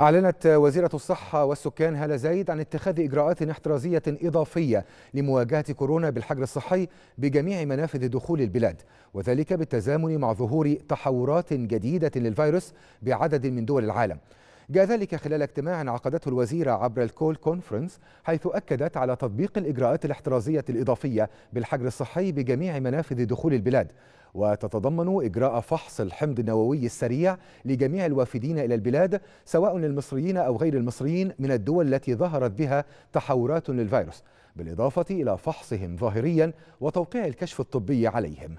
أعلنت وزيرة الصحة والسكان هالة زايد عن اتخاذ إجراءات احترازية إضافية لمواجهة كورونا بالحجر الصحي بجميع منافذ دخول البلاد وذلك بالتزامن مع ظهور تحورات جديدة للفيروس بعدد من دول العالم. جاء ذلك خلال اجتماع عقدته الوزيرة عبر ال call conference حيث أكدت على تطبيق الإجراءات الاحترازية الإضافية بالحجر الصحي بجميع منافذ دخول البلاد. وتتضمن إجراء فحص الحمض النووي السريع لجميع الوافدين إلى البلاد سواء المصريين أو غير المصريين من الدول التي ظهرت بها تحورات للفيروس بالإضافة إلى فحصهم ظاهريا وتوقيع الكشف الطبي عليهم.